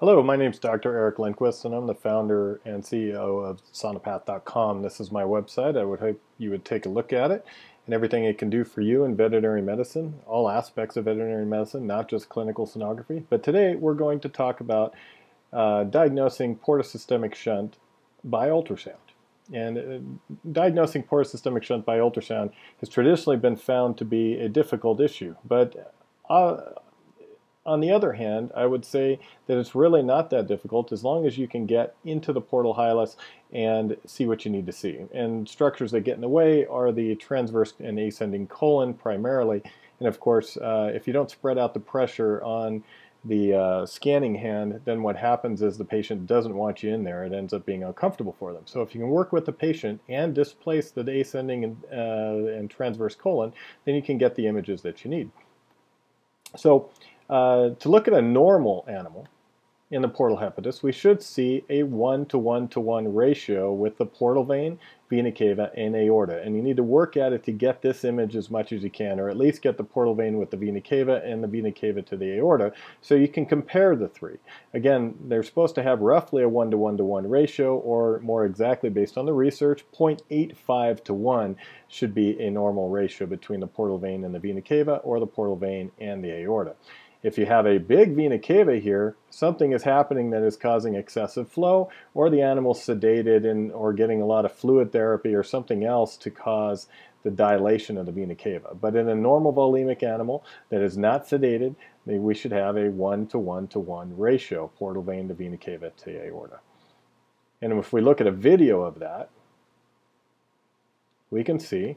Hello, my name is Dr. Eric Lindquist, and I'm the founder and CEO of SonoPath.com. This is my website. I would hope you would take a look at it and everything it can do for you in veterinary medicine, all aspects of veterinary medicine, not just clinical sonography. But today we're going to talk about uh, diagnosing portosystemic shunt by ultrasound. And uh, diagnosing portosystemic shunt by ultrasound has traditionally been found to be a difficult issue, but uh, on the other hand, I would say that it's really not that difficult as long as you can get into the portal hilus and see what you need to see. And structures that get in the way are the transverse and ascending colon primarily. And of course, uh, if you don't spread out the pressure on the uh, scanning hand, then what happens is the patient doesn't want you in there. It ends up being uncomfortable for them. So if you can work with the patient and displace the ascending and, uh, and transverse colon, then you can get the images that you need. So uh, to look at a normal animal in the portal hepatis, we should see a 1 to 1 to 1 ratio with the portal vein, vena cava, and aorta. And you need to work at it to get this image as much as you can, or at least get the portal vein with the vena cava and the vena cava to the aorta, so you can compare the three. Again, they're supposed to have roughly a 1 to 1 to 1 ratio, or more exactly based on the research, 0.85 to 1 should be a normal ratio between the portal vein and the vena cava, or the portal vein and the aorta. If you have a big vena cava here, something is happening that is causing excessive flow, or the animal's sedated and, or getting a lot of fluid therapy or something else to cause the dilation of the vena cava. But in a normal volemic animal that is not sedated, we should have a 1 to 1 to 1 ratio, portal vein to vena cava to aorta. And if we look at a video of that, we can see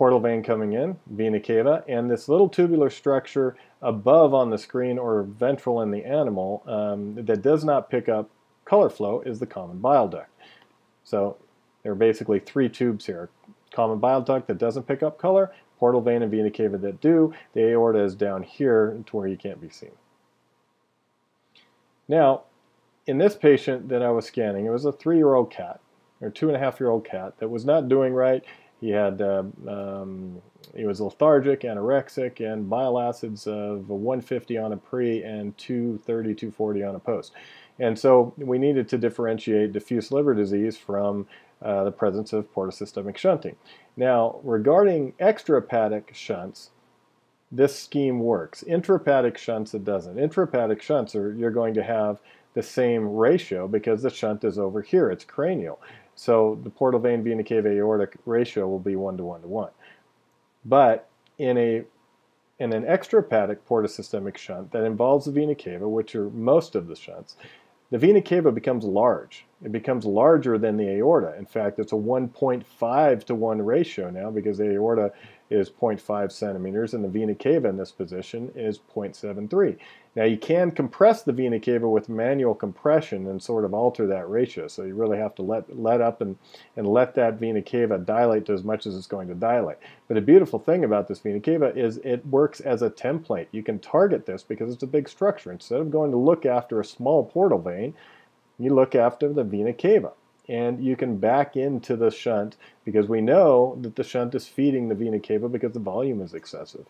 portal vein coming in, vena cava, and this little tubular structure above on the screen or ventral in the animal um, that does not pick up color flow is the common bile duct. So there are basically three tubes here. Common bile duct that doesn't pick up color, portal vein and vena cava that do. The aorta is down here to where you can't be seen. Now, in this patient that I was scanning, it was a three-year-old cat, or two and a half year old cat that was not doing right he had uh, um, he was lethargic, anorexic, and bile acids of 150 on a pre and 230, 240 on a post. And so we needed to differentiate diffuse liver disease from uh, the presence of portosystemic shunting. Now, regarding extrahepatic shunts, this scheme works. Intrahepatic shunts, it doesn't. Intrahepatic shunts, are, you're going to have the same ratio because the shunt is over here. It's cranial. So the portal vein vena cava aortic ratio will be 1 to 1 to 1. But in a in an extrahepatic portosystemic shunt that involves the vena cava, which are most of the shunts, the vena cava becomes large. It becomes larger than the aorta. In fact, it's a 1.5 to 1 ratio now because the aorta is 0.5 centimeters and the vena cava in this position is 0.73. Now you can compress the vena cava with manual compression and sort of alter that ratio. So you really have to let, let up and, and let that vena cava dilate to as much as it's going to dilate. But a beautiful thing about this vena cava is it works as a template. You can target this because it's a big structure. Instead of going to look after a small portal vein, you look after the vena cava and you can back into the shunt because we know that the shunt is feeding the vena cava because the volume is excessive.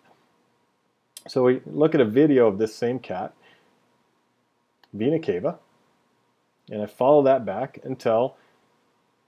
So we look at a video of this same cat, vena cava, and I follow that back until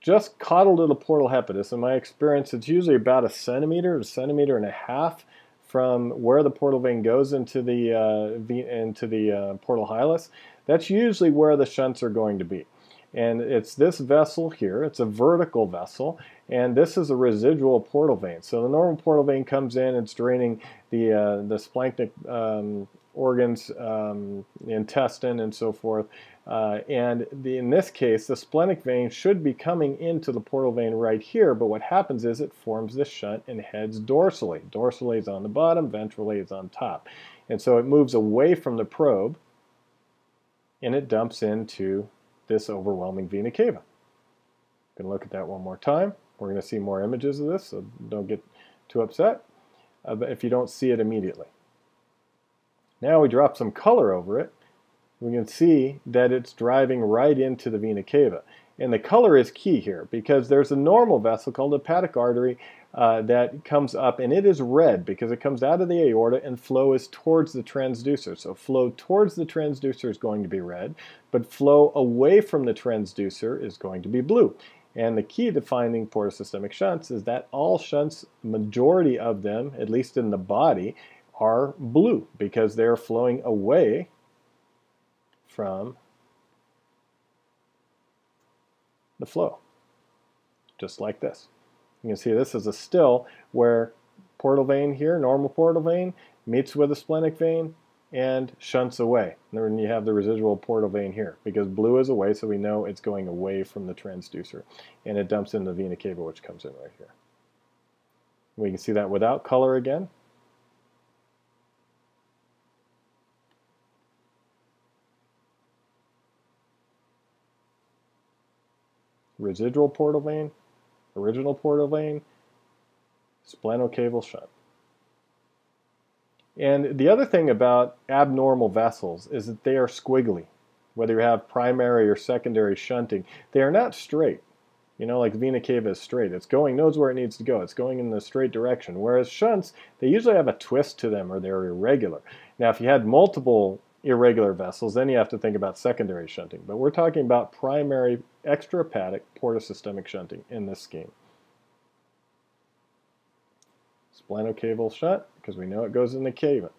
just caudal to the portal hepatis. In my experience, it's usually about a centimeter, a centimeter and a half from where the portal vein goes into the uh, into the uh, portal hilus. That's usually where the shunts are going to be. And it's this vessel here, it's a vertical vessel, and this is a residual portal vein. So the normal portal vein comes in, it's draining the, uh, the splanchnic um, organs, um, intestine, and so forth. Uh, and the, in this case, the splenic vein should be coming into the portal vein right here, but what happens is it forms this shunt and heads dorsally. Dorsally is on the bottom, ventrally is on top. And so it moves away from the probe, and it dumps into this overwhelming vena cava. Going to look at that one more time. We're going to see more images of this, so don't get too upset uh, if you don't see it immediately. Now we drop some color over it. We can see that it's driving right into the vena cava. And the color is key here because there's a normal vessel called a hepatic artery uh, that comes up and it is red because it comes out of the aorta and flow is towards the transducer. So flow towards the transducer is going to be red, but flow away from the transducer is going to be blue. And the key to finding portosystemic shunts is that all shunts, majority of them, at least in the body, are blue because they're flowing away from the flow, just like this. You can see this is a still where portal vein here, normal portal vein, meets with a splenic vein and shunts away. And then you have the residual portal vein here because blue is away, so we know it's going away from the transducer. And it dumps in the vena cava, which comes in right here. We can see that without color again. Residual portal vein, original portal vein, splenocaval shunt. And the other thing about abnormal vessels is that they are squiggly. Whether you have primary or secondary shunting, they are not straight. You know, like vena cava is straight. It's going, knows where it needs to go. It's going in the straight direction. Whereas shunts, they usually have a twist to them or they're irregular. Now, if you had multiple irregular vessels, then you have to think about secondary shunting. But we're talking about primary extrahepatic portosystemic shunting in this scheme. Splenocaval shunt, because we know it goes in the cava.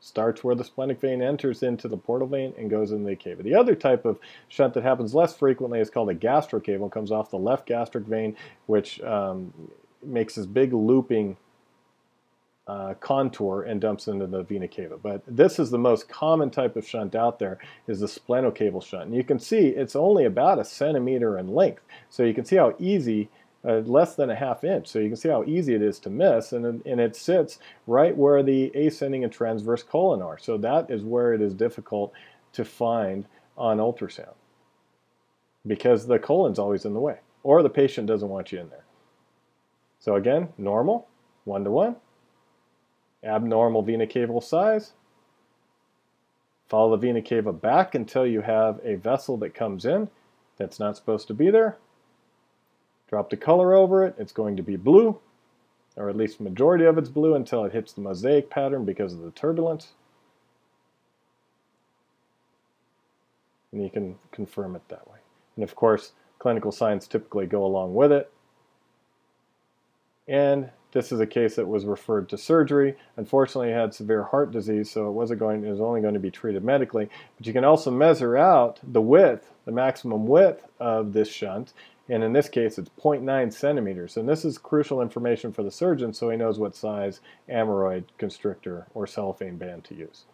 Starts where the splenic vein enters into the portal vein and goes into the cava. The other type of shunt that happens less frequently is called a gastrocaval. Comes off the left gastric vein, which um, makes this big looping uh, contour and dumps into the vena cava. But this is the most common type of shunt out there is the splenocaval shunt. And you can see it's only about a centimeter in length. So you can see how easy, uh, less than a half inch. So you can see how easy it is to miss. And, and it sits right where the ascending and transverse colon are. So that is where it is difficult to find on ultrasound because the colon's always in the way or the patient doesn't want you in there. So again, normal, one to one, abnormal vena cava size. Follow the vena cava back until you have a vessel that comes in that's not supposed to be there. Drop the color over it. It's going to be blue, or at least majority of it's blue until it hits the mosaic pattern because of the turbulence. And you can confirm it that way. And of course, clinical signs typically go along with it. And this is a case that was referred to surgery. Unfortunately, he had severe heart disease, so it wasn't going. It was only going to be treated medically. But you can also measure out the width, the maximum width of this shunt, and in this case, it's 0.9 centimeters. And this is crucial information for the surgeon, so he knows what size ameroid, constrictor, or cellophane band to use.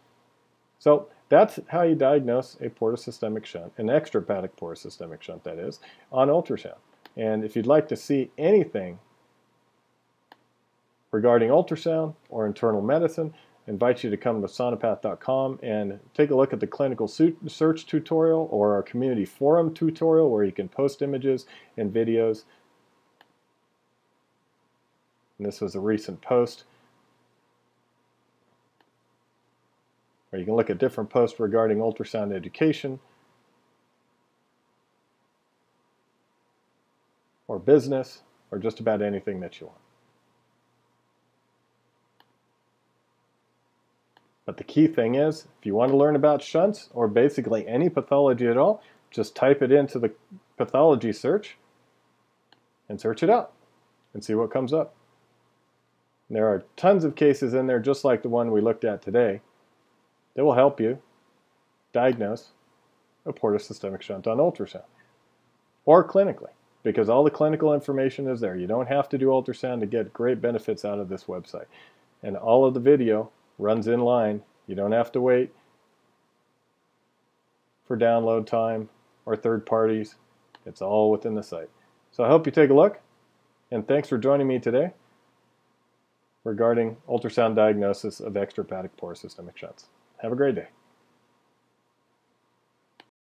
So that's how you diagnose a portosystemic shunt, an extrahepatic portosystemic shunt, that is, on ultrasound. And if you'd like to see anything regarding ultrasound or internal medicine, I invite you to come to SonoPath.com and take a look at the clinical search tutorial or our community forum tutorial where you can post images and videos. And this was a recent post where you can look at different posts regarding ultrasound education or business or just about anything that you want. But the key thing is, if you want to learn about shunts or basically any pathology at all, just type it into the pathology search and search it out and see what comes up. There are tons of cases in there just like the one we looked at today that will help you diagnose a portosystemic shunt on ultrasound or clinically because all the clinical information is there. You don't have to do ultrasound to get great benefits out of this website. And all of the video runs in line. You don't have to wait for download time or third parties. It's all within the site. So I hope you take a look, and thanks for joining me today regarding ultrasound diagnosis of extrahepatic portosystemic shunts. Have a great day.